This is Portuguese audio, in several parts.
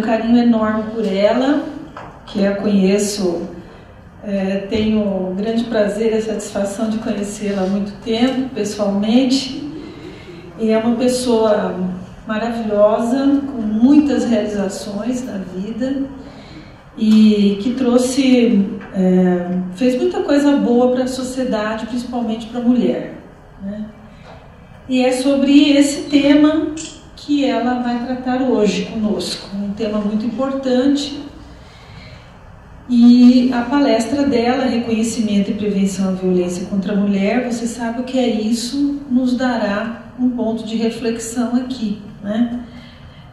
um carinho enorme por ela, que eu conheço, é, tenho um grande prazer e satisfação de conhecê-la há muito tempo, pessoalmente. E é uma pessoa maravilhosa, com muitas realizações na vida e que trouxe, é, fez muita coisa boa para a sociedade, principalmente para a mulher. Né? E é sobre esse tema que ela vai tratar hoje conosco, um tema muito importante. E a palestra dela, Reconhecimento e Prevenção à Violência contra a Mulher, você sabe o que é isso, nos dará um ponto de reflexão aqui. Né?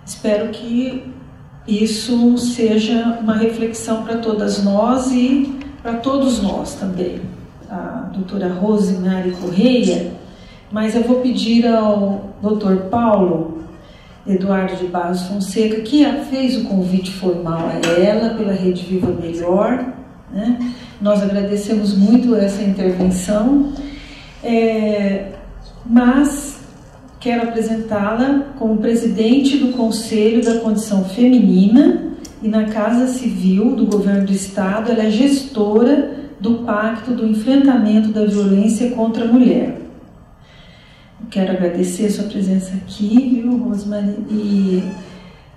Espero que isso seja uma reflexão para todas nós e para todos nós também. A doutora Rosemary Correia, mas eu vou pedir ao doutor Paulo Eduardo de Barros Fonseca, que fez o convite formal a ela pela Rede Viva Melhor. Né? Nós agradecemos muito essa intervenção, é, mas quero apresentá-la como presidente do Conselho da Condição Feminina e na Casa Civil do Governo do Estado, ela é gestora do Pacto do Enfrentamento da Violência contra a Mulher. Quero agradecer a sua presença aqui, viu, Rosmarie? E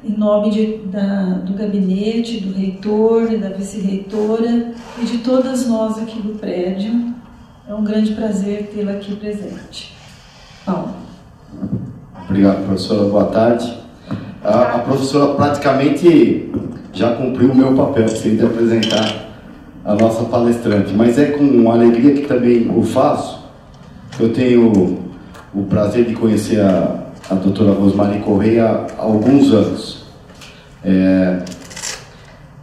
em nome de, da, do gabinete, do reitor e da vice-reitora e de todas nós aqui do prédio, é um grande prazer tê-la aqui presente. Paulo. Obrigado, professora. Boa tarde. A, a, professora praticamente já cumpriu o meu papel, sem de apresentar a nossa palestrante, mas é com alegria que também o faço. Eu tenho o prazer de conhecer a, a doutora Rosmari Correia há alguns anos. É,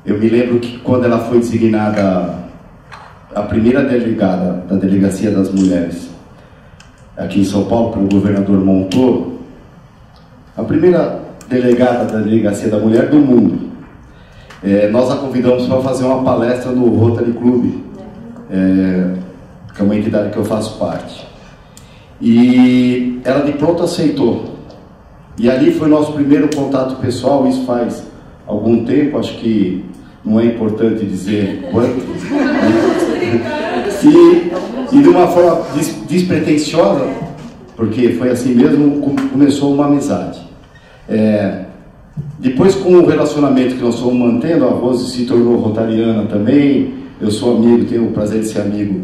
eu me lembro que quando ela foi designada a primeira delegada da Delegacia das Mulheres aqui em São Paulo pelo governador Montoro, a primeira delegada da Delegacia da Mulher do mundo. É, nós a convidamos para fazer uma palestra no Rotary Club, é, que é uma entidade que eu faço parte. E ela de pronto aceitou. E ali foi nosso primeiro contato pessoal, isso faz algum tempo, acho que não é importante dizer quanto. E, e de uma forma des, despretensiosa, porque foi assim mesmo, começou uma amizade. É, depois, com o relacionamento que nós estamos mantendo, a Rose se tornou rotariana também. Eu sou amigo, tenho o prazer de ser amigo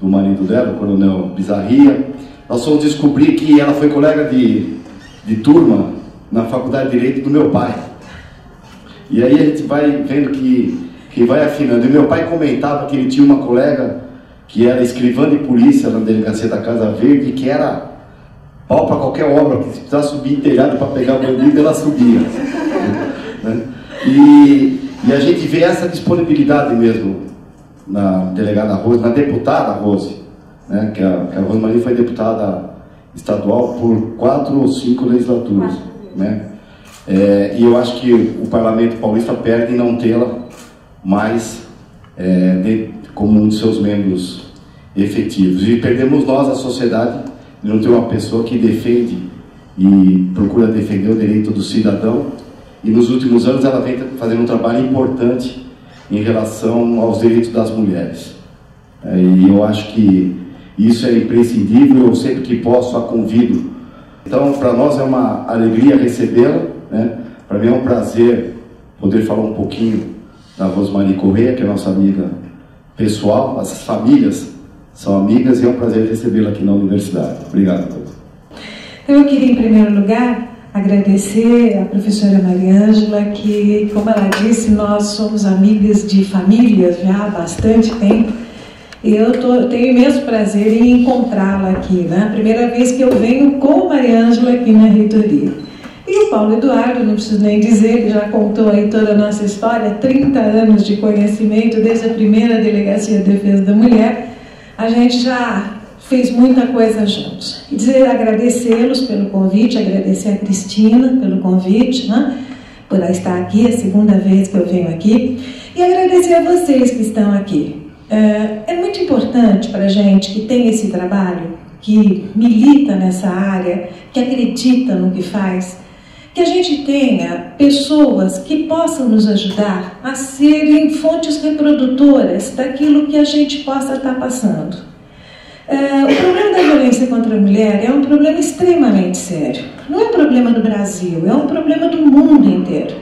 do marido dela, o Coronel Bizarria. Nós fomos descobrir que ela foi colega de, de turma na Faculdade de Direito do meu pai. E aí a gente vai vendo que, que vai afinando. E meu pai comentava que ele tinha uma colega que era escrivã de polícia na delegacia da Casa Verde, que era pau para qualquer obra, que se precisar subir telhado para pegar o bandido, ela subia. né? e, e, a gente vê essa disponibilidade mesmo na delegada Rose, na deputada Rose, né? que, a, que a Rose Maria foi deputada estadual por quatro ou cinco legislaturas. Né? É, e eu acho que o parlamento paulista perde em não tê-la mais é, de, como um de seus membros efetivos. E perdemos nós, a sociedade, de não ter uma pessoa que defende e procura defender o direito do cidadão. E nos últimos anos ela vem fazendo um trabalho importante em relação aos direitos das mulheres. É, e eu acho que isso é imprescindível, eu sempre que posso a convido. Então, para nós é uma alegria recebê-la, né? para mim é um prazer poder falar um pouquinho da Rosmarie Correia, que é nossa amiga pessoal, as famílias são amigas e é um prazer recebê-la aqui na universidade. Obrigado. Eu queria, em primeiro lugar, agradecer a professora Mariângela, que, como ela disse, nós somos amigas de família já há bastante tempo. Eu tô, tenho imenso prazer em encontrá-la aqui, né? Primeira vez que eu venho com Mariângela aqui na reitoria. E o Paulo Eduardo, não preciso nem dizer, ele já contou aí toda a nossa história, 30 anos de conhecimento desde a primeira Delegacia de Defesa da Mulher. A gente já fez muita coisa juntos. E dizer agradecê-los pelo convite, agradecer a Cristina pelo convite, né? por estar aqui, é a segunda vez que eu venho aqui, e agradecer a vocês que estão aqui. É, é muito importante para a gente que tem esse trabalho que milita nessa área, que acredita no que faz, que a gente tenha pessoas que possam nos ajudar a serem fontes reprodutoras daquilo que a gente possa estar passando. Uh, o problema da violência contra a mulher é um problema extremamente sério. Não é um problema do Brasil, é um problema do mundo inteiro.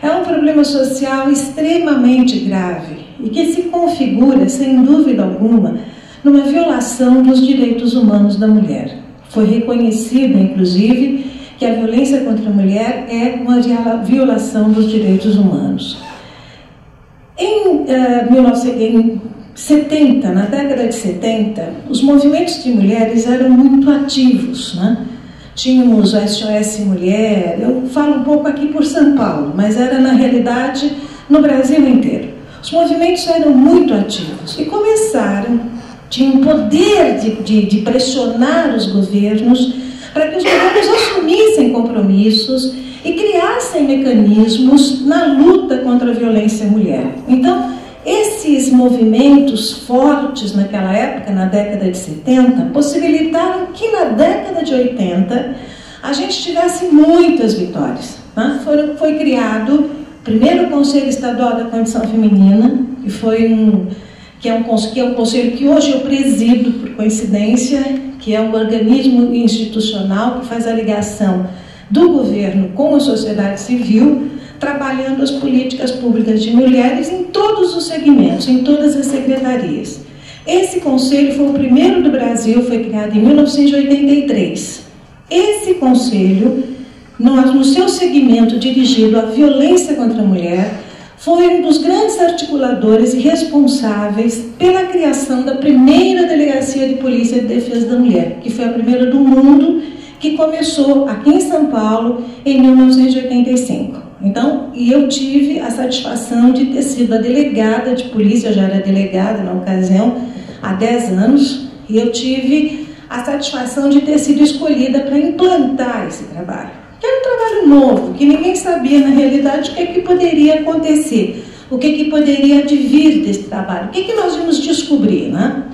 É um problema social extremamente grave e que se configura, sem dúvida alguma, numa violação dos direitos humanos da mulher. Foi reconhecido, inclusive, que a violência contra a mulher é uma violação dos direitos humanos. Em uh, eh, 1970, na década de 70, os movimentos de mulheres eram muito ativos. Né? Tínhamos o SOS Mulher, eu falo um pouco aqui por São Paulo, mas era na realidade no Brasil inteiro. Os movimentos eram muito ativos e começaram, tinham poder de, de, de pressionar os governos para que os governos assumissem compromissos e criassem mecanismos na luta contra a violência à mulher. Então, esses movimentos fortes naquela época, na década de 70, possibilitaram que na década de 80 a gente tivesse muitas vitórias. Né? Foi, foi criado primeiro Conselho Estadual da Condição Feminina, que foi um que é um, que é um conselho que hoje eu presido, por coincidência, que é um organismo institucional que faz a ligação do governo com a sociedade civil, trabalhando as políticas públicas de mulheres em todos os segmentos, em todas as secretarias. Esse conselho foi o primeiro do Brasil, foi criado em 1983. Esse conselho, no seu segmento dirigido à violência contra a mulher, foi um dos grandes articuladores e responsáveis pela criação da primeira delegacia de polícia de defesa da mulher, que foi a primeira do mundo, que começou aqui em São Paulo em 1985. Então, e eu tive a satisfação de ter sido a delegada de polícia, eu já era delegada na ocasião, há 10 anos, e eu tive a satisfação de ter sido escolhida para implantar esse trabalho que era um trabalho novo, que ninguém sabia na realidade o que, é que poderia acontecer, o que, é que poderia advir desse trabalho, o que, é que nós íamos descobrir. Né?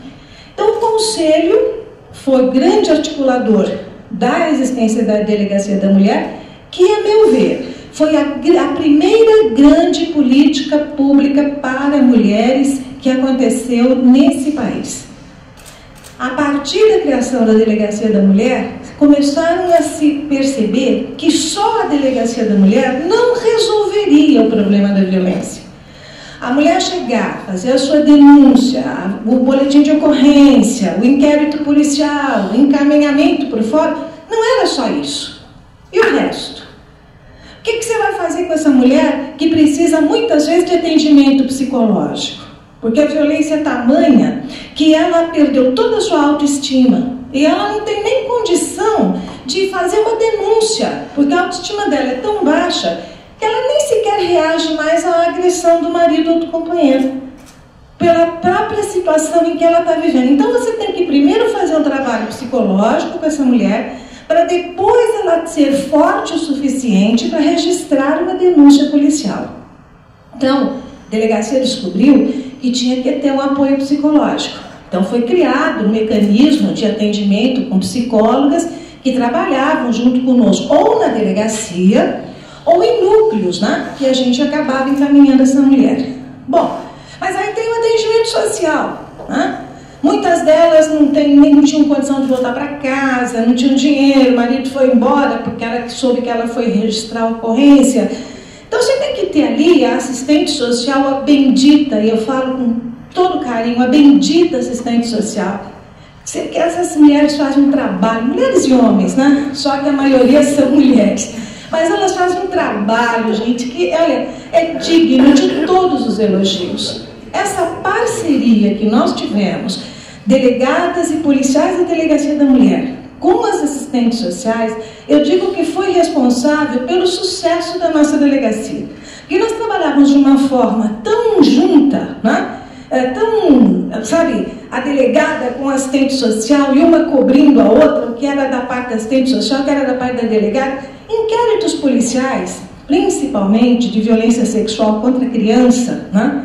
Então, o Conselho foi grande articulador da existência da Delegacia da Mulher, que, a meu ver, foi a, a primeira grande política pública para mulheres que aconteceu nesse país. A partir da criação da Delegacia da Mulher, começaram a se perceber que só a delegacia da mulher não resolveria o problema da violência. A mulher chegar, fazer a sua denúncia, o boletim de ocorrência, o inquérito policial, o encaminhamento por fora, não era só isso. E o resto? O que, que você vai fazer com essa mulher que precisa muitas vezes de atendimento psicológico? Porque a violência é tamanha que ela perdeu toda a sua autoestima, e ela não tem nem condição de fazer uma denúncia, porque a autoestima dela é tão baixa que ela nem sequer reage mais à agressão do marido ou do companheiro, pela própria situação em que ela está vivendo. Então você tem que primeiro fazer um trabalho psicológico com essa mulher, para depois ela ser forte o suficiente para registrar uma denúncia policial. Então, a delegacia descobriu que tinha que ter um apoio psicológico. Então foi criado um mecanismo de atendimento com psicólogas que trabalhavam junto conosco, ou na delegacia, ou em núcleos, né? Que a gente acabava encaminhando essa mulher. Bom, mas aí tem o atendimento social, né? Muitas delas não, tem, não tinham condição de voltar para casa, não tinham dinheiro, o marido foi embora porque ela soube que ela foi registrar a ocorrência. Tem ali a assistente social, a bendita, e eu falo com todo carinho, a bendita assistente social. Você que essas mulheres fazem um trabalho, mulheres e homens, né? Só que a maioria são mulheres. Mas elas fazem um trabalho, gente, que olha, é digno de todos os elogios. Essa parceria que nós tivemos, delegadas e policiais da Delegacia da Mulher, com as assistentes sociais, eu digo que foi responsável pelo sucesso da nossa delegacia. E nós trabalhávamos de uma forma tão junta, né? é, tão, sabe, a delegada com o assistente social e uma cobrindo a outra, que era da parte da assistente social, que era da parte da delegada. Inquéritos policiais, principalmente de violência sexual contra criança, né?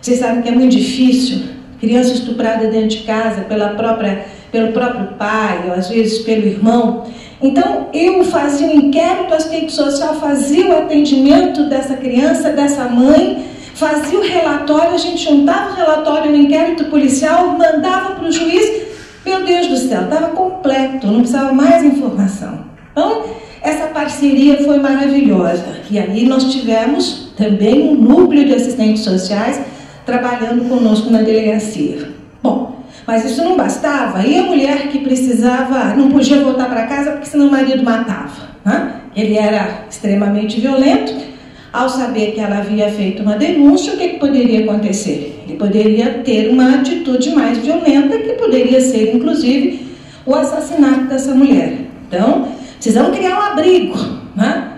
Vocês sabem que é muito difícil, criança estuprada dentro de casa pela própria pelo próprio pai, ou às vezes pelo irmão. Então, eu fazia um inquérito, assistente social fazia o atendimento dessa criança, dessa mãe, fazia o relatório, a gente juntava o relatório no inquérito policial, mandava para o juiz. Meu Deus do céu, estava completo, não precisava mais informação. Então, essa parceria foi maravilhosa. E aí nós tivemos também um núcleo de assistentes sociais trabalhando conosco na delegacia. Bom, mas isso não bastava. E a mulher que precisava, não podia voltar para casa porque senão o marido matava. Né? Ele era extremamente violento. Ao saber que ela havia feito uma denúncia, o que, que poderia acontecer? Ele poderia ter uma atitude mais violenta, que poderia ser, inclusive, o assassinato dessa mulher. Então, precisamos criar um abrigo. Né?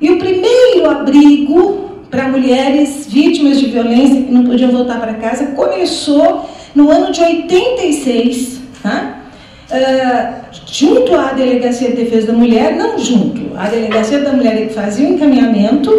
E o primeiro abrigo para mulheres vítimas de violência que não podiam voltar para casa começou no ano de 86, tá? Uh, junto à Delegacia de Defesa da Mulher, não junto, a Delegacia da Mulher que fazia o encaminhamento,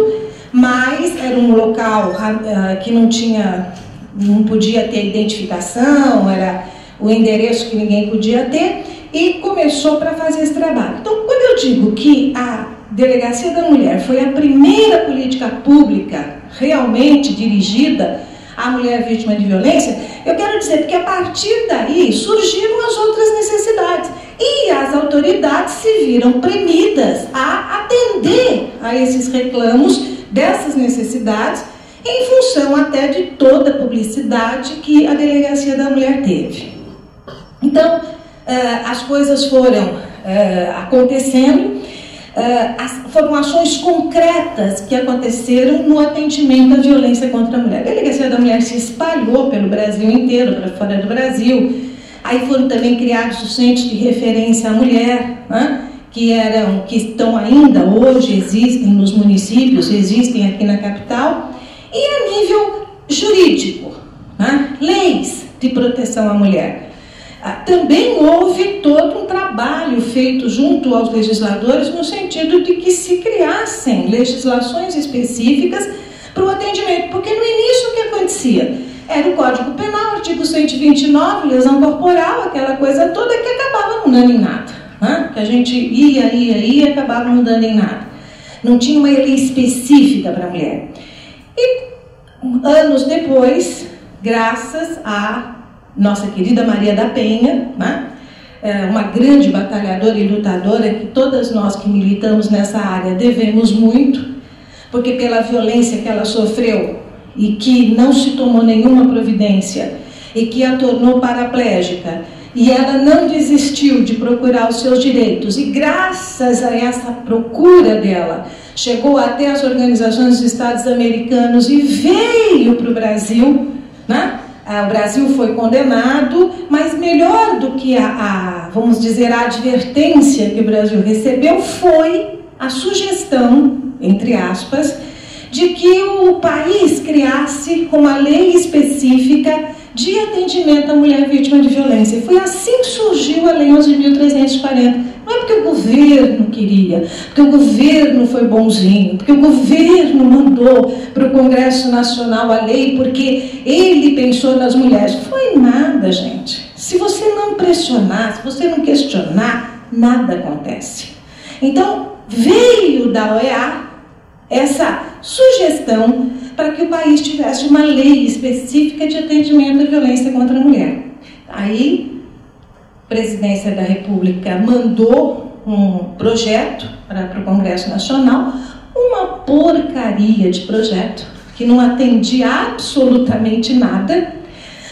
mas era um local uh, que não tinha, não podia ter identificação, era o endereço que ninguém podia ter, e começou para fazer esse trabalho. Então, quando eu digo que a Delegacia da Mulher foi a primeira política pública realmente dirigida à mulher vítima de violência, eu quero dizer porque a partir daí surgiram as outras necessidades e as autoridades se viram premidas a atender a esses reclamos dessas necessidades em função até de toda a publicidade que a Delegacia da Mulher teve. Então, eh, as coisas foram eh, acontecendo Uh, foram ações concretas que aconteceram no atendimento à violência contra a mulher. A Delegacia da Mulher se espalhou pelo Brasil inteiro, para fora do Brasil. Aí foram também criados os centros de referência à mulher, né, que eram, que estão ainda hoje existem nos municípios, existem aqui na capital, e a nível jurídico, né, leis de proteção à mulher. Ah, também houve todo um trabalho feito junto aos legisladores no sentido de que se criassem legislações específicas para o atendimento, porque no início o que acontecia? Era o Código Penal, artigo 129, lesão corporal, aquela coisa toda que acabava não dando em nada. Né? Que a gente ia, ia, ia e acabava não dando em nada. Não tinha uma lei específica para a mulher. E anos depois, graças a nossa querida Maria da Penha, né? é uma grande batalhadora e lutadora que todas nós que militamos nessa área devemos muito, porque pela violência que ela sofreu e que não se tomou nenhuma providência e que a tornou paraplégica, e ela não desistiu de procurar os seus direitos, e graças a essa procura dela, chegou até as organizações dos Estados Americanos e veio para o Brasil, né? Ah, o Brasil foi condenado, mas melhor do que a, a, vamos dizer, a advertência que o Brasil recebeu foi a sugestão, entre aspas, de que o país criasse uma lei específica de atendimento à mulher vítima de violência. E foi assim que surgiu a Lei 11.340. Não é porque o governo queria, porque o governo foi bonzinho, porque o governo mandou para o Congresso Nacional a lei, porque ele pensou nas mulheres. Foi nada, gente. Se você não pressionar, se você não questionar, nada acontece. Então, veio da OEA essa sugestão para que o país tivesse uma lei específica de atendimento à violência contra a mulher. Aí, a presidência da República mandou um projeto para o Congresso Nacional, uma porcaria de projeto, que não atendia absolutamente nada,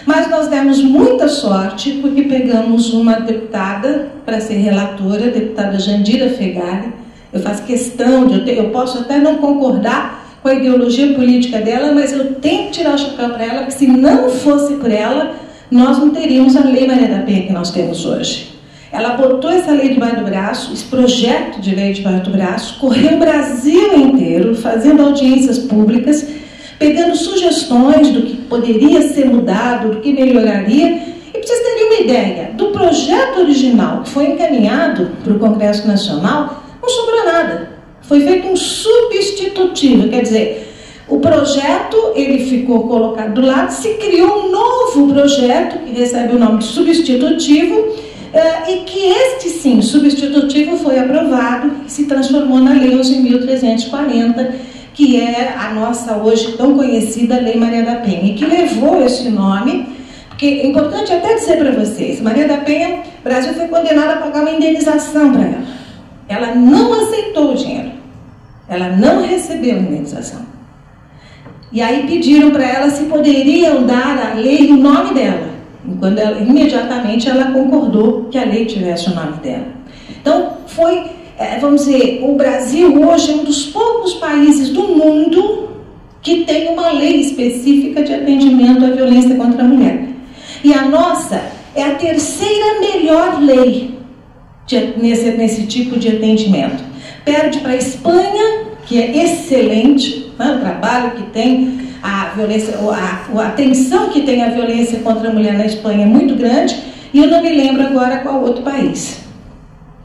mas nós demos muita sorte porque pegamos uma deputada para ser relatora, a deputada Jandira Fegari. Eu faço questão de, eu, eu posso até não concordar com a ideologia política dela, mas eu tenho que tirar o chapéu para ela, porque se não fosse por ela, nós não teríamos a Lei Maria da Penha que nós temos hoje. Ela botou essa lei debaixo do braço, esse projeto de lei debaixo do braço, correu o Brasil inteiro, fazendo audiências públicas, pegando sugestões do que poderia ser mudado, do que melhoraria. E para vocês terem uma ideia, do projeto original que foi encaminhado para o Congresso Nacional, não sobrou nada. Foi feito um substitutivo, quer dizer, o projeto ele ficou colocado do lado, se criou um novo projeto que recebe o nome de substitutivo, uh, e que este sim, substitutivo, foi aprovado e se transformou na Lei 11.340, que é a nossa hoje tão conhecida Lei Maria da Penha, e que levou esse nome, porque é importante até dizer para vocês, Maria da Penha, o Brasil foi condenado a pagar uma indenização para ela. Ela não aceitou o dinheiro, ela não recebeu a indenização. E aí pediram para ela se poderiam dar à lei o nome dela. Quando ela, imediatamente ela concordou que a lei tivesse o nome dela. Então, foi, é, vamos dizer, o Brasil hoje é um dos poucos países do mundo que tem uma lei específica de atendimento à violência contra a mulher. E a nossa é a terceira melhor lei de, nesse, nesse tipo de atendimento. Perde para a Espanha, que é excelente, né, o trabalho que tem a violência, a, a atenção que tem a violência contra a mulher na Espanha é muito grande, e eu não me lembro agora qual outro país.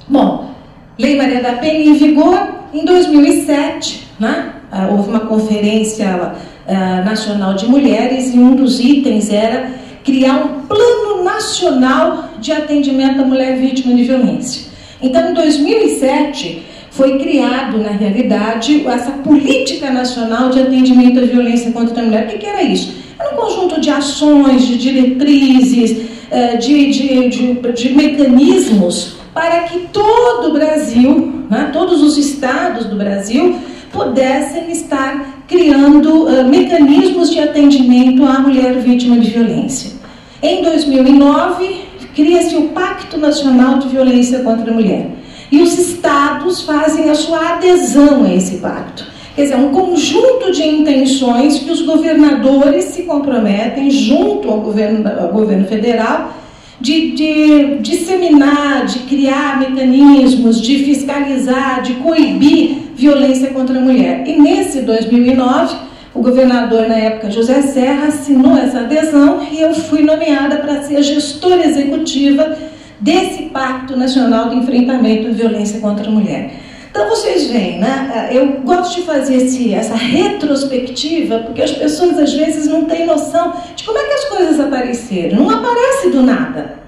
Bom, Lei Maria da Penha em vigor em 2007, né? Ah, houve uma conferência uh, nacional de mulheres e um dos itens era criar um plano nacional de atendimento à mulher vítima de violência. Então, em 2007, foi criado, na realidade, essa política nacional de atendimento à violência contra a mulher. O que, era isso? Era um conjunto de ações, de diretrizes, eh, de, de, de, de mecanismos para que todo o Brasil, né, todos os estados do Brasil, pudessem estar criando uh, mecanismos de atendimento à mulher vítima de violência. Em 2009, cria-se o Pacto Nacional de Violência contra a Mulher e os estados fazem a sua adesão a esse pacto. Quer dizer, um conjunto de intenções que os governadores se comprometem, junto ao governo, ao governo federal, de, de disseminar, de criar mecanismos, de fiscalizar, de coibir violência contra a mulher. E nesse 2009, o governador, na época, José Serra, assinou essa adesão e eu fui nomeada para ser gestora executiva desse Pacto Nacional de Enfrentamento à Violência contra a Mulher. Então vocês veem, né? Eu gosto de fazer esse, essa retrospectiva porque as pessoas às vezes não têm noção de como é que as coisas apareceram. Não aparece do nada.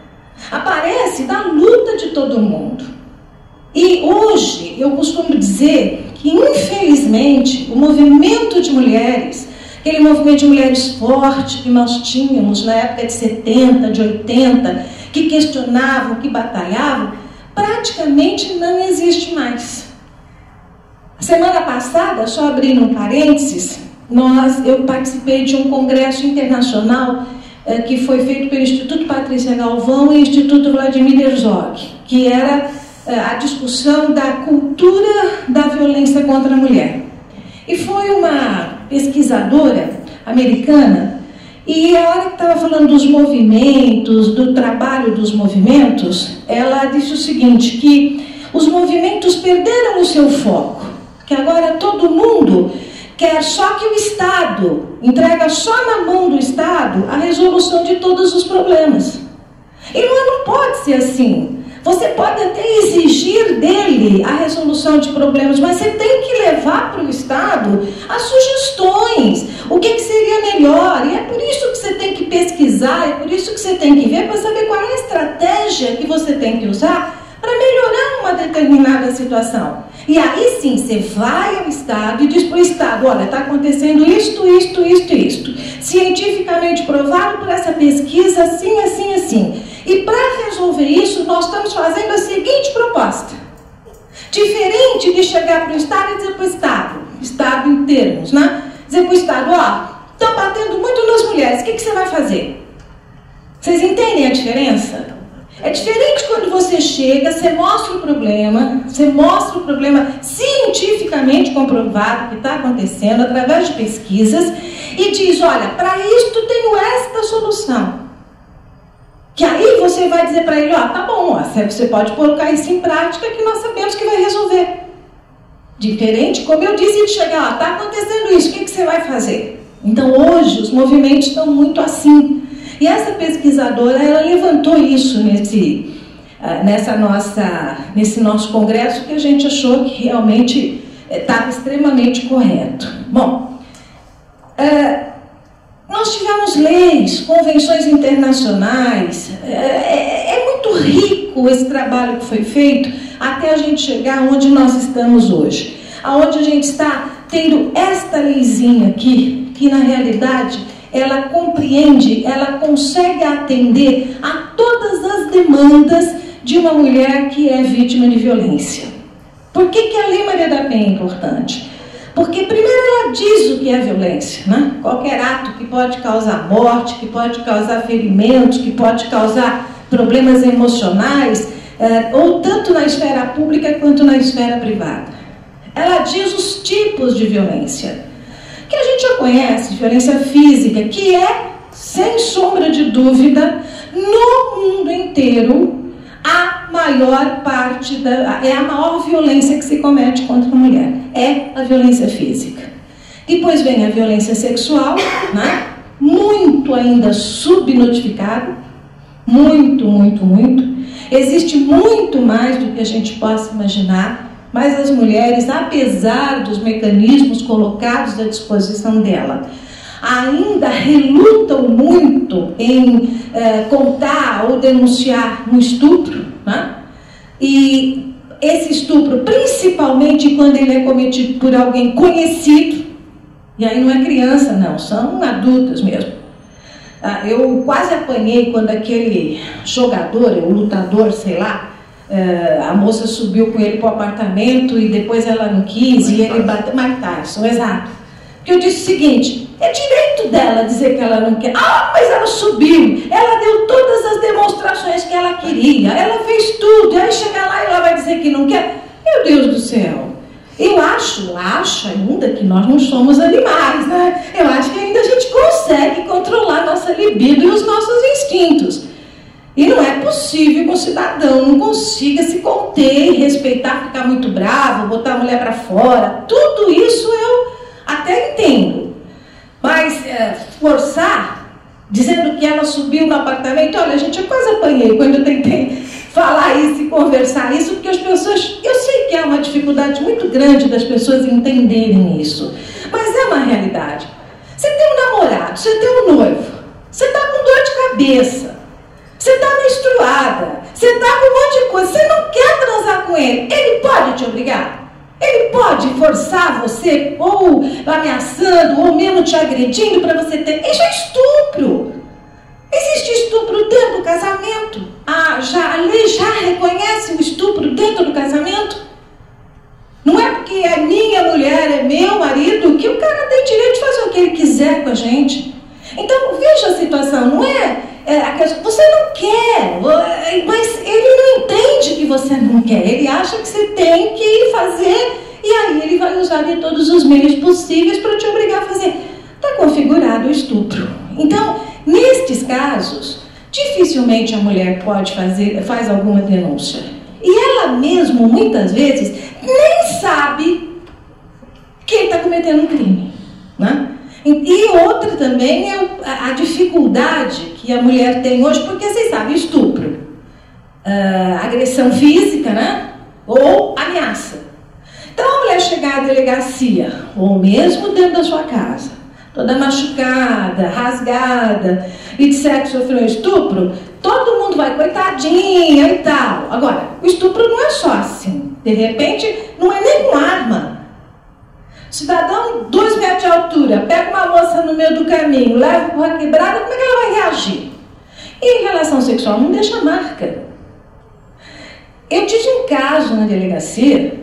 Aparece da luta de todo mundo. E hoje eu costumo dizer que, infelizmente, o movimento de mulheres, aquele movimento de mulheres forte que nós tínhamos na época de 70, de 80, que questionavam, que batalhavam, praticamente não existe mais. Semana passada, só abrindo um parênteses, nós, eu participei de um congresso internacional eh, que foi feito pelo Instituto Patrícia Galvão e Instituto Vladimir Herzog, que era eh, a discussão da cultura da violência contra a mulher. E foi uma pesquisadora americana e a hora que estava falando dos movimentos, do trabalho dos movimentos, ela disse o seguinte, que os movimentos perderam o seu foco, que agora todo mundo quer só que o Estado entrega só na mão do Estado a resolução de todos os problemas. E não, não pode ser assim. Você pode até exigir dele a resolução de problemas, mas você tem que levar para o Estado as sugestões, o que, que, seria melhor. E é por isso que você tem que pesquisar, é por isso que você tem que ver para saber qual é a estratégia que você tem que usar para melhorar uma determinada situação. E aí sim, você vai ao Estado e diz para o Estado: olha, está acontecendo isto, isto, isto, isto. Cientificamente provado por essa pesquisa, assim, assim, assim. E para resolver isso, nós estamos fazendo a seguinte proposta. Diferente de chegar para o Estado e dizer para o Estado, Estado em termos, né? Dizer para o Estado, ó, estão batendo muito nas mulheres, o que, que você vai fazer? Vocês entendem a diferença? É diferente quando você chega, você mostra o problema, você mostra o problema cientificamente comprovado que está acontecendo através de pesquisas e diz: olha, para isto tenho esta solução. Que aí você vai dizer para ele, ó, tá bom, você pode colocar isso em prática que nós sabemos que vai resolver. Diferente, como eu disse, de chegar, ó, tá acontecendo isso, o que, que você vai fazer? Então hoje os movimentos estão muito assim. E essa pesquisadora, ela levantou isso nesse, uh, nessa nossa, nesse nosso congresso que a gente achou que realmente estava eh, extremamente correto. Bom, uh, nós tivemos leis, convenções internacionais, é, é, é, muito rico esse trabalho que foi feito até a gente chegar onde nós estamos hoje. Aonde a gente está tendo esta leizinha aqui, que na realidade ela compreende, ela consegue atender a todas as demandas de uma mulher que é vítima de violência. Por que, que a Lei Maria da Penha é importante? Porque primeiro ela diz o que é violência, né? Qualquer ato que pode causar morte, que pode causar ferimentos, que pode causar problemas emocionais, é, ou tanto na esfera pública quanto na esfera privada. Ela diz os tipos de violência, que a gente já conhece, violência física, que é, sem sombra de dúvida, no mundo inteiro, a maior parte da. é a maior violência que se comete contra a mulher. É a violência física. Depois vem a violência sexual, né? muito ainda subnotificada, muito, muito, muito. Existe muito mais do que a gente possa imaginar, mas as mulheres, apesar dos mecanismos colocados à disposição dela, ainda relutam muito em eh, contar ou denunciar um estupro, né? e esse estupro, principalmente quando ele é cometido por alguém conhecido, e aí não é criança, não, são adultas mesmo. Ah, eu quase apanhei quando aquele jogador, o lutador, sei lá, eh, a moça subiu com ele para o apartamento e depois ela não quis e ele bateu. Mike Tyson, exato. Porque eu disse o seguinte: é direito dela dizer que ela não quer. Ah, mas ela subiu. Ela deu todas as demonstrações que ela queria. Ela fez tudo. E aí chega lá e ela vai dizer que não quer. Meu Deus do céu. Eu acho, acho ainda que nós não somos animais, né? Eu acho que ainda a gente consegue controlar nossa libido e os nossos instintos. E não é possível que um cidadão não consiga se conter, respeitar, ficar muito bravo, botar a mulher para fora. Tudo isso eu até entendo. Mas é, forçar, dizendo que ela subiu no apartamento, olha, gente, eu quase apanhei quando eu tentei falar isso e conversar isso, porque as pessoas, eu sei que é uma dificuldade muito grande das pessoas entenderem isso, mas é uma realidade. Você tem um namorado, você tem um noivo, você está com dor de cabeça, você está menstruada, você está com um monte de coisa, você não quer transar com ele, ele pode te obrigar? Ele pode forçar você, ou ameaçando, ou mesmo te agredindo para você ter. Isso é estupro. Existe estupro dentro do casamento. A, já, a lei já reconhece o estupro dentro do casamento. Não é porque é minha mulher, é meu marido, que o cara tem direito de fazer o que ele quiser com a gente. Então, veja a situação, não é, é você não quer, mas ele não entende que você não quer, ele acha que você tem que fazer e aí ele vai usar de todos os meios possíveis para te obrigar a fazer. Está configurado o estupro. Então, nestes casos, dificilmente a mulher pode fazer, faz alguma denúncia. E ela mesmo, muitas vezes, nem sabe que está cometendo um crime. Né? E outra também é a dificuldade que a mulher tem hoje, porque vocês sabem, estupro, uh, agressão física, né? Ou ameaça. Então a mulher chegar à delegacia, ou mesmo dentro da sua casa, toda machucada, rasgada, e disser que sofreu estupro, todo mundo vai, coitadinha e tal. Agora, o estupro não é só assim. De repente, não é nem com arma. Cidadão, dois metros de altura, pega uma moça no meio do caminho, leva uma quebrada, como é que ela vai reagir? E em relação sexual, não deixa marca. Eu tive um caso na delegacia,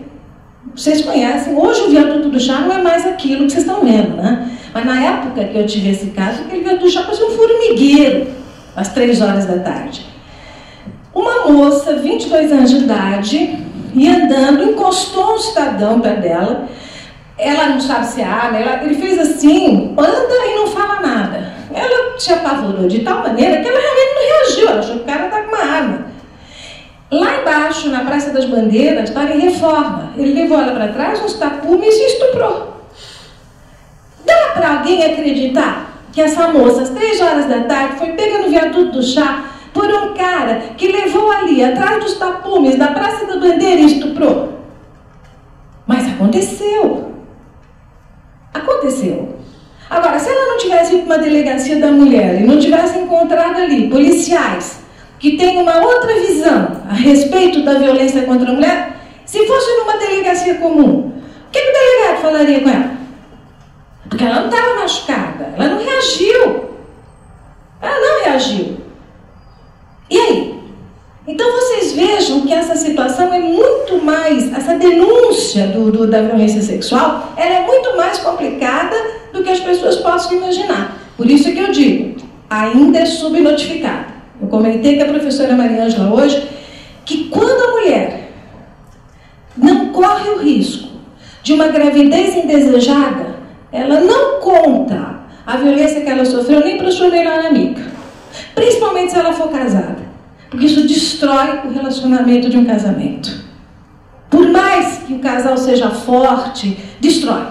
vocês conhecem, hoje o viaduto do chá não é mais aquilo que vocês estão vendo, né? Mas na época que eu tive esse caso, aquele viaduto do chá parecia um formigueiro, às três horas da tarde. Uma moça, 22 anos de idade, ia andando, encostou um cidadão perto dela, ela não sabe se arma, ela, ele fez assim, anda e não fala nada. Ela se apavorou de tal maneira que ela realmente não reagiu, ela achou que o cara está com uma arma. Lá embaixo, na Praça das Bandeiras, estava em reforma. Ele levou ela para trás, uns tapumes e estuprou. Dá para alguém acreditar que essa moça, às três horas da tarde, foi pega no viaduto do chá por um cara que levou ali, atrás dos tapumes, da Praça da Bandeira e estuprou? Mas aconteceu. Aconteceu. Agora, se ela não tivesse ido para uma delegacia da mulher e não tivesse encontrado ali policiais que têm uma outra visão a respeito da violência contra a mulher, se fosse numa delegacia comum, o que, que o delegado falaria com ela? Porque ela não estava machucada, ela não reagiu. Ela não reagiu. E aí? Então vocês vejam que essa situação é muito mais, essa denúncia do, do, da violência sexual, ela é muito mais complicada do que as pessoas possam imaginar. Por isso que eu digo, ainda é subnotificada. Eu comentei com a professora Maria Ângela hoje que quando a mulher não corre o risco de uma gravidez indesejada, ela não conta a violência que ela sofreu nem para sua melhor amiga. Principalmente se ela for casada. Porque isso destrói o relacionamento de um casamento. Por mais que o casal seja forte, destrói.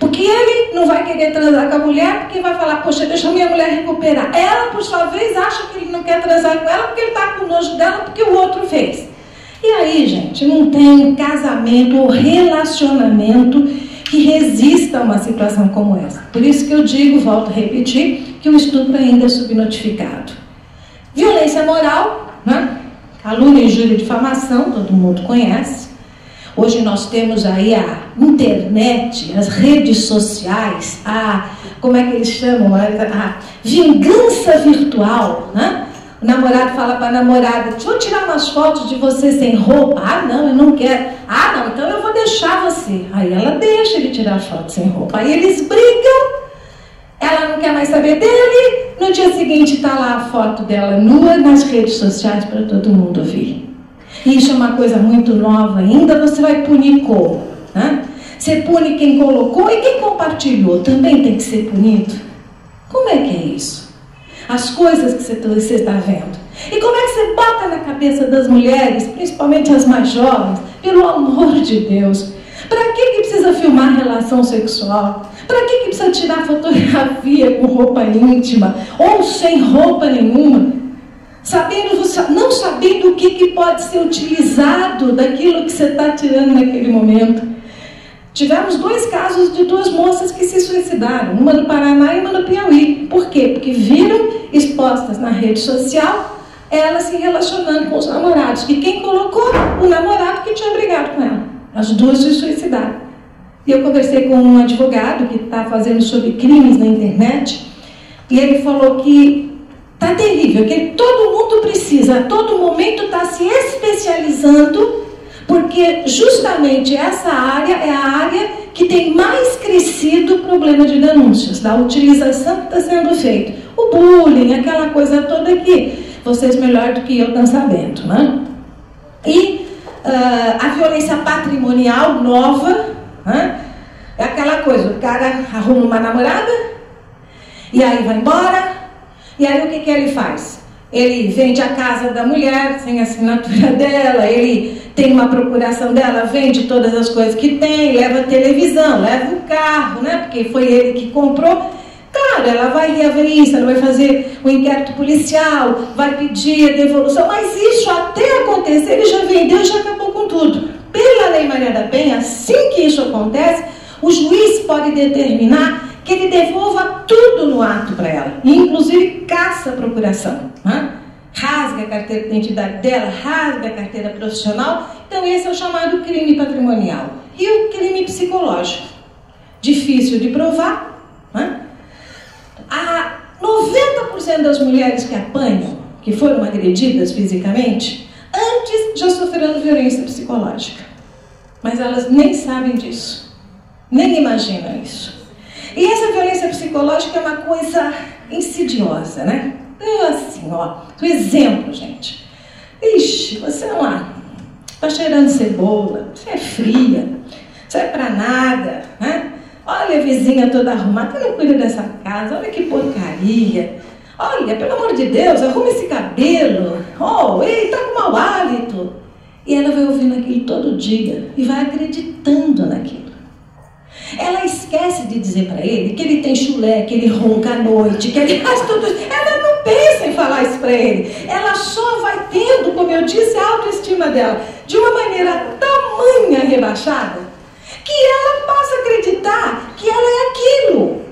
Porque ele não vai querer transar com a mulher porque vai falar, poxa, deixa minha mulher recuperar. Ela, por sua vez, acha que ele não quer transar com ela porque ele está com nojo dela porque o outro fez. E aí, gente, não tem casamento ou relacionamento que resista a uma situação como essa. Por isso que eu digo, volto a repetir, que o estupro ainda é subnotificado. Violência moral, né? calúnia, injúria e difamação, todo mundo conhece. Hoje nós temos aí a internet, as redes sociais, a, como é que eles chamam? A, a vingança virtual, né? O namorado fala para a namorada: Deixa eu tirar umas fotos de você sem roupa. Ah, não, eu não quero. Ah, não, então eu vou deixar você. Aí ela deixa ele tirar foto sem roupa. Aí eles brigam. Ela não quer mais saber dele. No dia seguinte está lá a foto dela nua nas redes sociais para todo mundo ver. Isso é uma coisa muito nova ainda. Você vai punir como? Né? Você pune quem colocou e quem compartilhou também tem que ser punido. Como é que é isso? As coisas que você está vendo. E como é que você bota na cabeça das mulheres, principalmente as mais jovens, pelo amor de Deus? Para que, que precisa filmar relação sexual? Para que, que precisa tirar fotografia com roupa íntima ou sem roupa nenhuma? sabendo, não sabendo o que, que pode ser utilizado daquilo que você está tirando naquele momento. Tivemos dois casos de duas moças que se suicidaram, uma no Paraná e uma no Piauí. Por quê? Porque viram expostas na rede social elas se relacionando com os namorados. E quem colocou? O namorado que tinha brigado com ela. As duas se suicidaram. E eu conversei com um advogado que está fazendo sobre crimes na internet, e ele falou que Está terrível, que todo mundo precisa, a todo momento está se especializando, porque justamente essa área é a área que tem mais crescido o problema de denúncias, da utilização que está sendo feita. O bullying, aquela coisa toda que vocês melhor do que eu estão sabendo, né? E uh, a violência patrimonial nova, né? é aquela coisa, o cara arruma uma namorada e aí vai embora, e aí o que, que ele faz? Ele vende a casa da mulher sem assinatura dela, ele tem uma procuração dela, vende todas as coisas que tem, leva a televisão, leva o carro, né? Porque foi ele que comprou. Claro, ela vai reaver isso, ela vai fazer o um inquérito policial, vai pedir a devolução, mas isso até acontecer, ele já vendeu e já acabou com tudo. Pela Lei Maria da Penha, assim que isso acontece, o juiz pode determinar que ele devolva tudo no ato para ela, inclusive caça a procuração. Né? Rasga a carteira de identidade dela, rasga a carteira profissional. Então, esse é o chamado crime patrimonial. E o crime psicológico? Difícil de provar. Né? A 90% das mulheres que apanham, que foram agredidas fisicamente, já sofreram violência psicológica. Mas elas nem sabem disso, nem imaginam isso. E essa violência psicológica é uma coisa insidiosa, né? É assim, ó, um exemplo, gente. Ixi, você não é tá cheirando cebola, você é fria, você é pra nada, né? Olha a vizinha toda arrumada, não cuida dessa casa, olha que porcaria. Olha, pelo amor de Deus, arruma esse cabelo. Oh, ei, tá com mau hálito. E ela vai ouvindo aquilo todo dia e vai acreditando naquilo. Ela esquece de dizer para ele que ele tem chulé, que ele ronca à noite, que ele faz tudo isso. Ela não pensa em falar isso para ele. Ela só vai tendo, como eu disse, a autoestima dela de uma maneira tamanha rebaixada que ela passa a acreditar que ela é aquilo.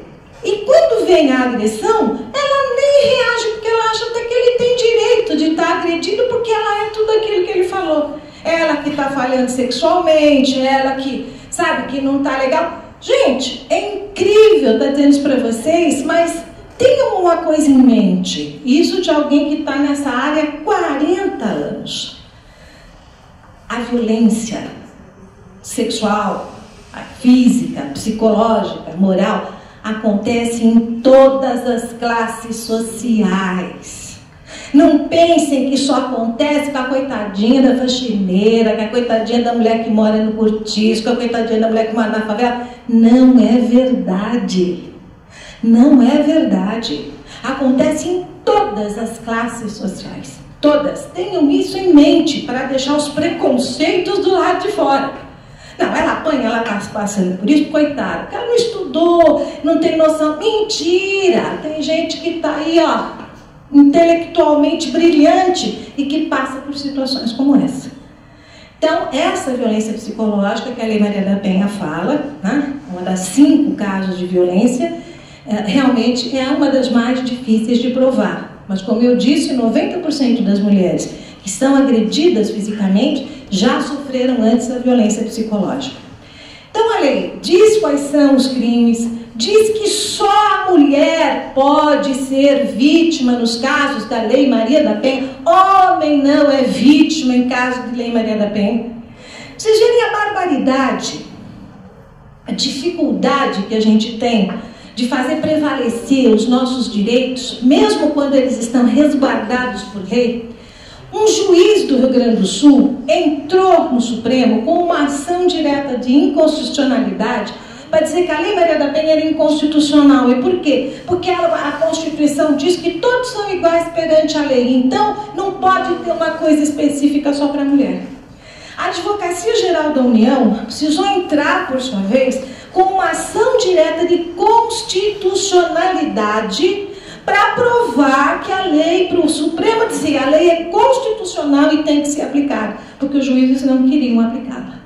E quando vem a agressão, ela nem reage porque ela acha até que ele tem direito de estar agredido porque ela é tudo aquilo que ele falou. Ela que está falhando sexualmente, ela que sabe que não está legal. Gente, é incrível estar tá dizendo isso para vocês, mas tenham uma coisa em mente. Isso de alguém que está nessa área há 40 anos. A violência sexual, a física, psicológica, moral, acontece em todas as classes sociais. Não pensem que só acontece com a coitadinha da faxineira, com a coitadinha da mulher que mora no cortiço, com a coitadinha da mulher que mora na favela. Não é verdade. Não é verdade. Acontece em todas as classes sociais. Todas. Tenham isso em mente para deixar os preconceitos do lado de fora. Não, ela apanha, ela está passando por isso, coitada. Ela não estudou, não tem noção. Mentira! Tem gente que está aí, ó, intelectualmente brilhante e que passa por situações como essa. Então, essa violência psicológica que a Lei Maria da Penha fala, né, uma das cinco casos de violência, é, realmente é uma das mais difíceis de provar. Mas, como eu disse, 90% das mulheres que são agredidas fisicamente já sofreram antes da violência psicológica. Então a lei diz quais são os crimes, diz que só a mulher pode ser vítima nos casos da Lei Maria da Penha, homem não é vítima em caso de Lei Maria da Penha. Vocês verem a barbaridade, a dificuldade que a gente tem de fazer prevalecer os nossos direitos, mesmo quando eles estão resguardados por lei. Um juiz do Rio Grande do Sul entrou no Supremo com uma ação direta de inconstitucionalidade para dizer que a Lei Maria da Penha era inconstitucional. E por quê? Porque a, Constituição diz que todos são iguais perante a lei. Então, não pode ter uma coisa específica só para a mulher. A Advocacia Geral da União precisou entrar, por sua vez, com uma ação direta de constitucionalidade para provar que a lei, para o Supremo dizer, a lei é constitucional e tem que ser aplicada, porque os juízes não queriam aplicá-la.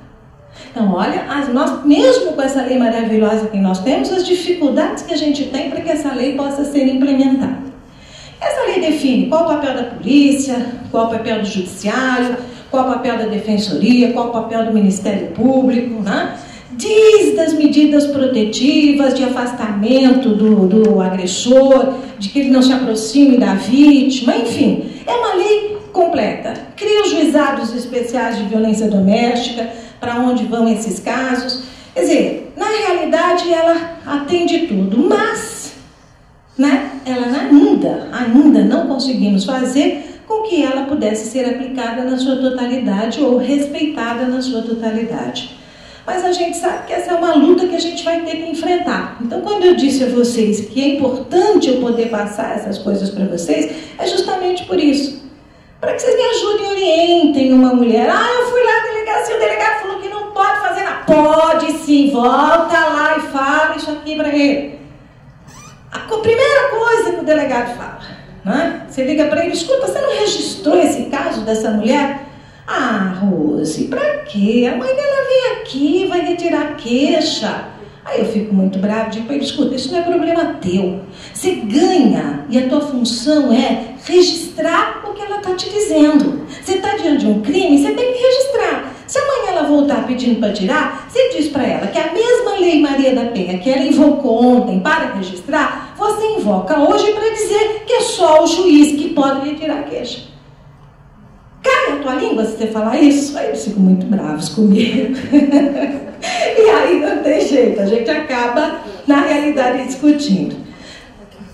Então, olha, as, nós, mesmo com essa lei maravilhosa que nós temos, as dificuldades que a gente tem para que essa lei possa ser implementada. Essa lei define qual o papel da polícia, qual o papel do judiciário, qual o papel da defensoria, qual o papel do Ministério Público, né? Diz das medidas protetivas, de afastamento do, do agressor, de que ele não se aproxime da vítima, enfim, é uma lei completa. Cria os juizados especiais de violência doméstica, para onde vão esses casos. Quer dizer, na realidade ela atende tudo, mas né, ela ainda, ainda não conseguimos fazer com que ela pudesse ser aplicada na sua totalidade ou respeitada na sua totalidade mas a gente sabe que essa é uma luta que a gente vai ter que enfrentar. Então, quando eu disse a vocês que é importante eu poder passar essas coisas para vocês, é justamente por isso. Para que vocês me ajudem e orientem uma mulher. Ah, eu fui lá delegacia, o delegado falou que não pode fazer nada. Pode sim, volta lá e fala isso aqui para ele. A primeira coisa que o delegado fala, né? você liga para ele, escuta, você não registrou esse caso dessa mulher? Ah, Rose, pra quê? A mãe dela vem aqui, a queixa. Aí eu fico muito bravo, digo para ele, escuta, isso não é problema teu. Você ganha e a tua função é registrar o que ela está te dizendo. Você está diante de um crime, você tem que registrar. Se amanhã ela voltar pedindo para tirar, você diz para ela que a mesma lei Maria da Penha que ela invocou ontem para registrar, você invoca hoje para dizer que é só o juiz que pode retirar a queixa. Cai a tua língua se você falar isso? Aí eles ficam muito bravos comigo. e aí não tem jeito, a gente acaba, na realidade, discutindo.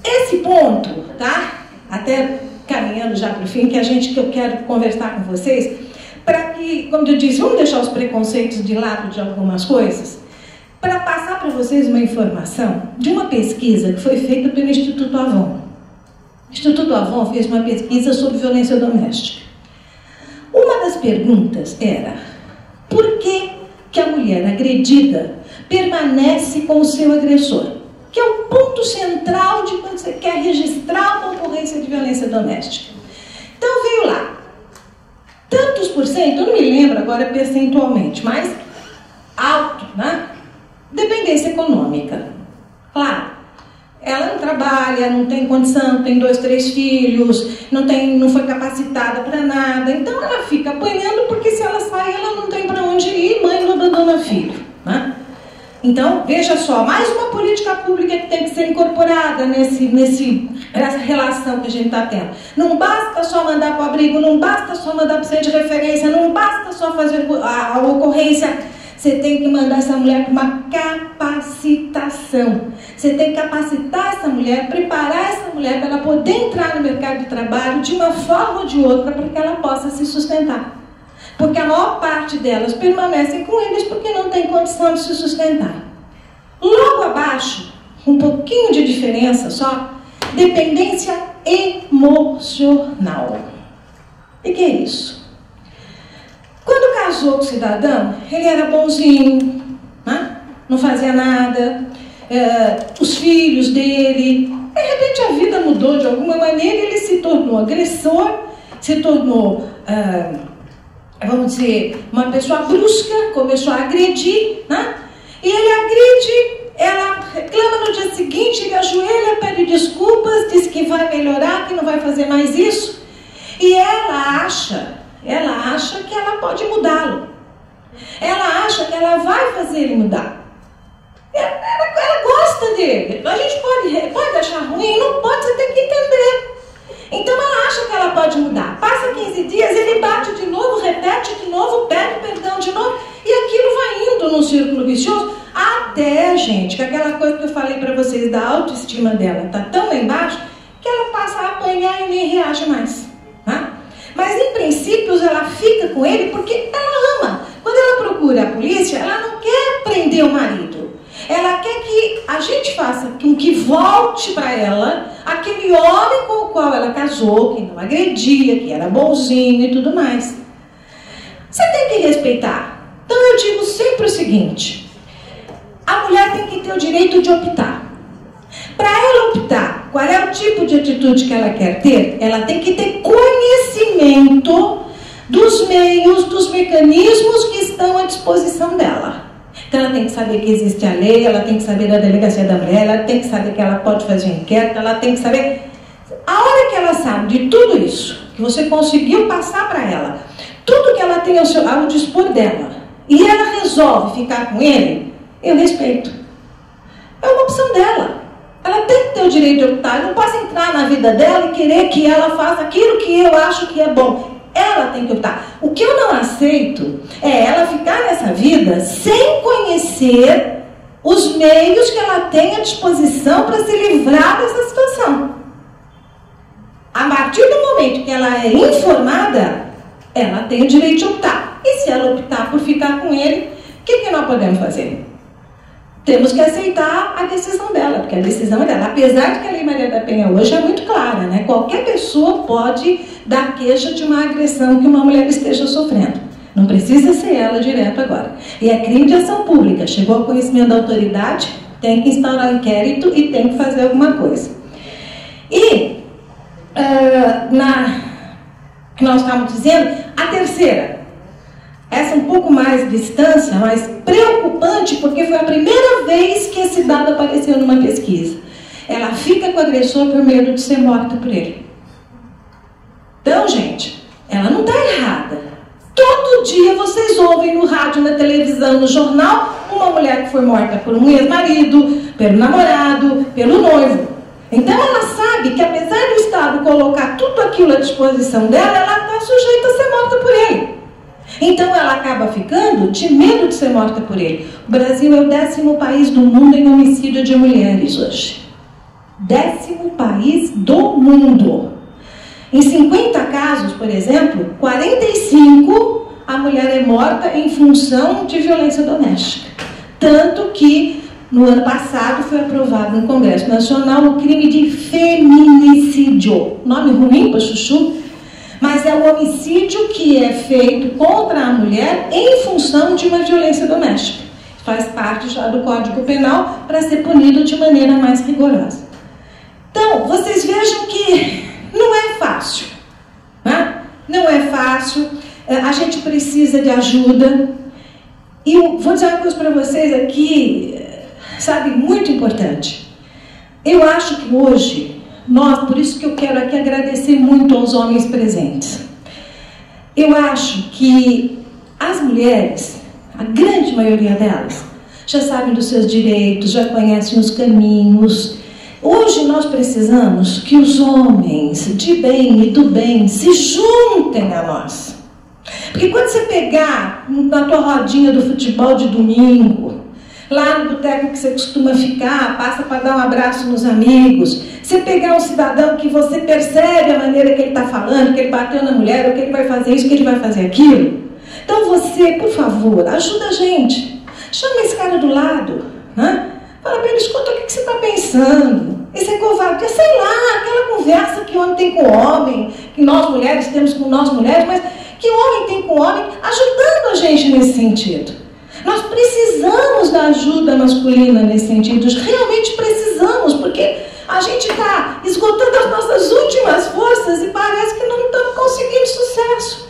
Esse ponto, tá? Até caminhando já para o fim, que a gente que eu quero conversar com vocês, para que, como eu disse, vamos deixar os preconceitos de lado de algumas coisas, para passar para vocês uma informação de uma pesquisa que foi feita pelo Instituto Avon. O Instituto Avon fez uma pesquisa sobre violência doméstica. Uma das perguntas era: por que, que a mulher agredida permanece com o seu agressor? Que é o ponto central de quando você quer registrar uma ocorrência de violência doméstica. Então veio lá. Tantos por cento, eu não me lembro agora percentualmente, mas alto, né? Dependência econômica. Claro, ela trabalha, não tem condição, tem dois, três filhos, não, tem, não foi capacitada para nada. Então ela fica apanhando porque se ela sai, ela não tem para onde ir, mãe não abandona filho. Né? Então, veja só, mais uma política pública que tem que ser incorporada nesse, nesse, nessa relação que a gente está tendo. Não basta só mandar para o abrigo, não basta só mandar para o centro de referência, não basta só fazer a, a ocorrência. Você tem que mandar essa mulher para uma capacitação. Você tem que capacitar essa mulher, preparar essa mulher para ela poder entrar no mercado de trabalho de uma forma ou de outra para que ela possa se sustentar. Porque a maior parte delas permanecem com eles porque não tem condição de se sustentar. Logo abaixo, um pouquinho de diferença só, dependência emocional. E que é isso? Quando casou com o cidadão, ele era bonzinho, né? não fazia nada, é, os filhos dele. De repente a vida mudou de alguma maneira, ele se tornou agressor, se tornou. É, vamos dizer, uma pessoa brusca começou a agredir, né? E ele agride, ela reclama no dia seguinte, ele ajoelha, pede desculpas, diz que vai melhorar, que não vai fazer mais isso. E ela acha, ela acha que ela pode mudá-lo. Ela acha que ela vai fazer ele mudar. Ela, ela, ela gosta dele. A gente pode, pode achar ruim, não pode, você tem que entender. Então ela acha que ela pode mudar. Passa 15 dias, ele bate de novo, repete de novo, pede perdão de novo, e aquilo vai indo num círculo vicioso até, gente, que aquela coisa que eu falei para vocês da autoestima dela tá tão lá embaixo que ela passa a apanhar e nem reage mais. Mas em princípios ela fica com ele porque ela ama. Quando ela procura a polícia, ela não quer prender o marido. Ela quer que a gente faça com que volte para ela aquele homem com o qual ela casou, que não agredia, que era bonzinho e tudo mais. Você tem que respeitar. Então eu digo sempre o seguinte: a mulher tem que ter o direito de optar. Para ela optar qual é o tipo de atitude que ela quer ter, ela tem que ter conhecimento dos meios, dos mecanismos que estão à disposição dela. Então ela tem que saber que existe a lei, ela tem que saber da delegacia da mulher, ela tem que saber que ela pode fazer inquérito, ela tem que saber. A hora que ela sabe de tudo isso, que você conseguiu passar para ela, tudo que ela tem ao, seu, ao dispor dela, e ela resolve ficar com ele, eu respeito. É uma opção dela. Ela tem que ter o direito de optar. Eu não posso entrar na vida dela e querer que ela faça aquilo que eu acho que é bom. Ela tem que optar. O que eu não aceito é ela ficar nessa vida sem conhecer os meios que ela tem à disposição para se livrar dessa situação. A partir do momento que ela é informada, ela tem o direito de optar. E se ela optar por ficar com ele, o que, que nós podemos fazer? Temos que aceitar a decisão dela, porque a decisão é dela. Apesar de que a Lei Maria da Penha hoje é muito clara, né? Qualquer pessoa pode dar queixa de uma agressão que uma mulher esteja sofrendo. Não precisa ser ela direto agora. E é crime de ação pública. Chegou ao conhecimento da autoridade, tem que instaurar um inquérito e tem que fazer alguma coisa. E, uh, na, que nós estávamos dizendo, a terceira, essa um pouco mais distância, mas preocupante, porque foi a primeira vez que esse dado apareceu numa pesquisa. Ela fica com o agressor por medo de ser morta por ele. Então, gente, ela não está errada. Todo dia vocês ouvem no rádio, na televisão, no jornal, uma mulher que foi morta por um ex-marido, pelo namorado, pelo noivo. Então ela sabe que apesar do Estado colocar tudo aquilo à disposição dela, ela está sujeita a ser morta por ele. Então ela acaba ficando de medo de ser morta por ele. O Brasil é o décimo país do mundo em homicídio de mulheres hoje. Décimo país do mundo. Em 50 casos, por exemplo, 45 a mulher é morta em função de violência doméstica. Tanto que no ano passado foi aprovado no Congresso Nacional o crime de feminicídio. Nome ruim para chuchu, mas é o homicídio que é feito contra a mulher em função de uma violência doméstica. Faz parte já do Código Penal para ser punido de maneira mais rigorosa. Então, vocês vejam que não é fácil. Né? Não é fácil. É, a gente precisa de ajuda. E vou dizer uma coisa para vocês aqui, sabe, muito importante. eu acho que hoje, nós, por isso que eu quero aqui agradecer muito aos homens presentes. Eu acho que as mulheres, a grande maioria delas, já sabem dos seus direitos, já conhecem os caminhos. Hoje nós precisamos que os homens de bem e do bem se juntem a nós. Porque quando você pegar na tua rodinha do futebol de domingo, lá no boteco que você costuma ficar, passa para dar um abraço nos amigos, você pegar um cidadão que você percebe a maneira que ele está falando, que ele bateu na mulher, ou que ele vai fazer isso, que ele vai fazer aquilo. Então você, por favor, ajuda a gente. Chama esse cara do lado, né? Fala para ele, escuta o que, você está pensando. Esse é covarde, sei lá, aquela conversa que homem tem com homem, que nós mulheres temos com nós mulheres, mas que homem tem com homem, ajudando a gente nesse sentido. Nós precisamos da ajuda masculina nesse sentido, realmente precisamos, porque a gente está esgotando as nossas últimas forças e parece que não estamos conseguindo sucesso.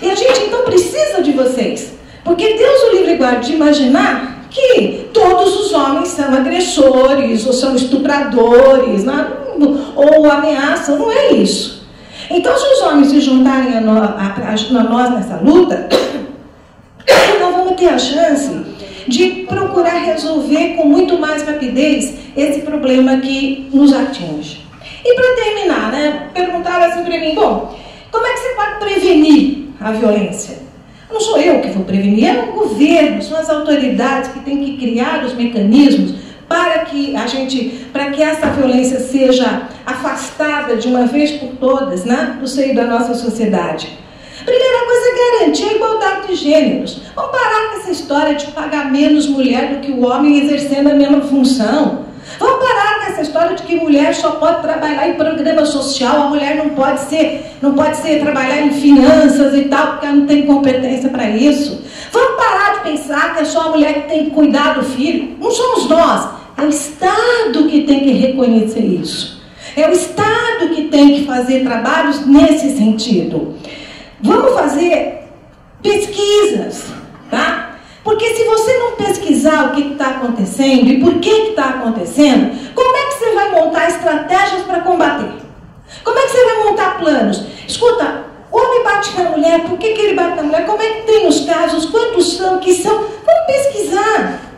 E a gente então precisa de vocês, porque Deus o livre guarde de imaginar que todos os homens são agressores, ou são estupradores, é? ou ameaçam, não é isso. Então, se os homens se juntarem a nós nessa luta, ter a chance de procurar resolver com muito mais rapidez esse problema que nos atinge. E para terminar, né, perguntaram assim para mim, bom, como é que você pode prevenir a violência? Não sou eu que vou prevenir, é o governo, são as autoridades que têm que criar os mecanismos para que a gente, para que essa violência seja afastada de uma vez por todas, né, do seio da nossa sociedade. Primeira coisa é garantir a igualdade de gêneros. Vamos parar com essa história de pagar menos mulher do que o homem exercendo a mesma função. Vamos parar com essa história de que mulher só pode trabalhar em programa social, a mulher não pode ser, não pode ser trabalhar em finanças e tal, porque ela não tem competência para isso. Vamos parar de pensar que é só a mulher que tem que cuidar do filho. Não somos nós, é o Estado que tem que reconhecer isso. É o Estado que tem que fazer trabalhos nesse sentido. Vamos fazer pesquisas, tá? Porque se você não pesquisar o que está acontecendo e por que está acontecendo, como é que você vai montar estratégias para combater? Como é que você vai montar planos? Escuta, homem bate na mulher, por que, que ele bate na mulher? Como é que tem os casos? Quantos são? Que são? Vamos pesquisar.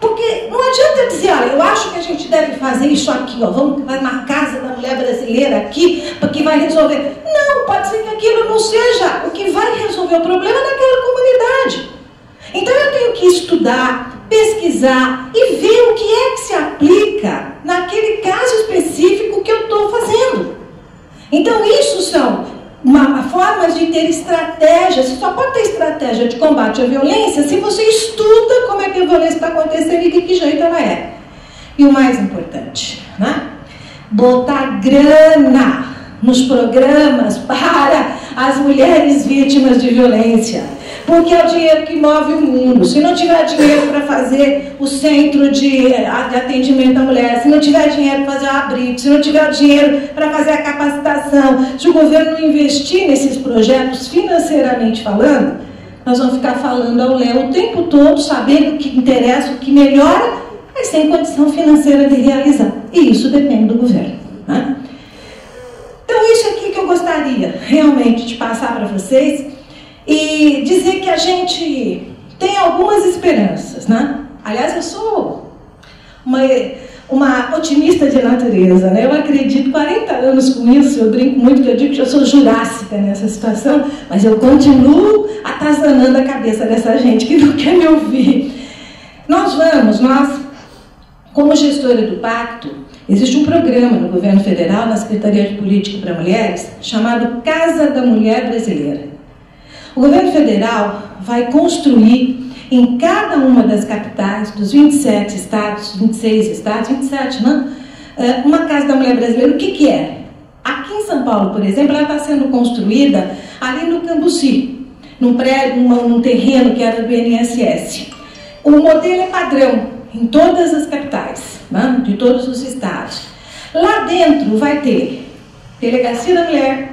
Porque não adianta dizer, olha, eu acho que a gente deve fazer isso aqui, ó, vamos na casa da mulher brasileira aqui, porque vai resolver. Não, pode ser que aquilo não seja o que vai resolver o problema naquela comunidade. Então eu tenho que estudar, pesquisar e ver o que é que se aplica naquele caso específico que eu estou fazendo. Então isso são uma, formas de ter estratégias. Você só pode ter estratégia de combate à violência se você estuda como é que a violência está acontecendo e de que jeito ela é. E o mais importante, né? botar grana nos programas para as mulheres vítimas de violência porque é o dinheiro que move o mundo. Se não tiver dinheiro para fazer o centro de, atendimento à mulher, se não tiver dinheiro para fazer o abrigo, se não tiver dinheiro para fazer a capacitação, se o governo não investir nesses projetos financeiramente falando, nós vamos ficar falando ao Léo o tempo todo, sabendo o que interessa, o que melhora, mas sem condição financeira de realizar. E isso depende do governo. Né? Então, isso aqui que eu gostaria realmente de passar para vocês e dizer que a gente tem algumas esperanças, né? Aliás, eu sou uma, uma otimista de natureza, né? Eu acredito 40 anos com isso, eu brinco muito que eu digo que eu sou jurássica nessa situação, mas eu continuo atazanando a cabeça dessa gente que não quer me ouvir. Nós vamos, nós, como gestora do pacto, existe um programa no governo federal, na Secretaria de Política para Mulheres, chamado Casa da Mulher Brasileira. O governo federal vai construir em cada uma das capitais dos 27 estados, 26 estados, 27, não? É, uma Casa da Mulher Brasileira, o que, que é? Aqui em São Paulo, por exemplo, ela está sendo construída ali no Cambuci, num num terreno que era do INSS. O modelo é padrão em todas as capitais, né? de todos os estados. Lá dentro vai ter Delegacia da Mulher,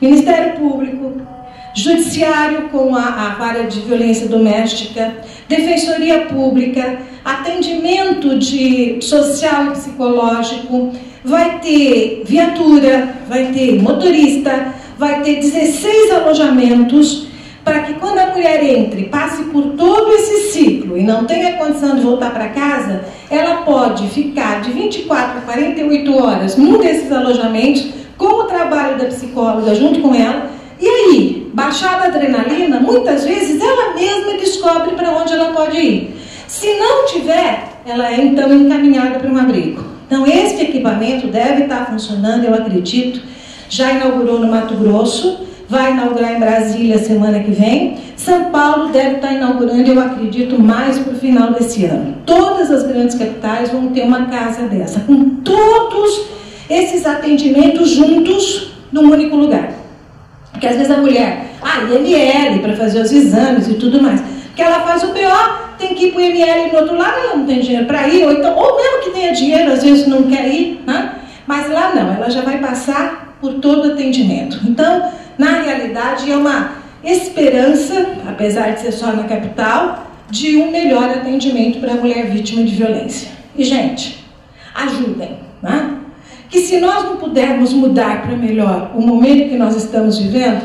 Ministério Público, Judiciário com a, a vara de violência doméstica, defensoria pública, atendimento de social e psicológico, vai ter viatura, vai ter motorista, vai ter 16 alojamentos para que quando a mulher entre, passe por todo esse ciclo e não tenha condição de voltar para casa, ela pode ficar de 24 a 48 horas num desses alojamentos com o trabalho da psicóloga junto com ela. E aí, baixada adrenalina, muitas vezes ela mesma descobre para onde ela pode ir. Se não tiver, ela é então encaminhada para um abrigo. Então, este equipamento deve estar funcionando, eu acredito. Já inaugurou no Mato Grosso vai inaugurar em Brasília semana que vem. São Paulo deve estar inaugurando, eu acredito, mais para o final desse ano. Todas as grandes capitais vão ter uma casa dessa, com todos esses atendimentos juntos num único lugar. Porque às vezes a mulher, ah, IML para fazer os exames e tudo mais. Que ela faz o BO, tem que ir para o IML no outro lado, ela não tem dinheiro para ir, ou, então, ou mesmo que tenha dinheiro, às vezes não quer ir, né? mas lá não, ela já vai passar por todo o atendimento. Então, na realidade, é uma esperança, apesar de ser só na capital, de um melhor atendimento para a mulher vítima de violência. E, gente, ajudem, né? Que se nós não pudermos mudar para melhor o momento que nós estamos vivendo,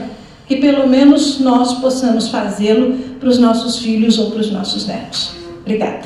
que pelo menos nós possamos fazê-lo para os nossos filhos ou para os nossos netos. Obrigada.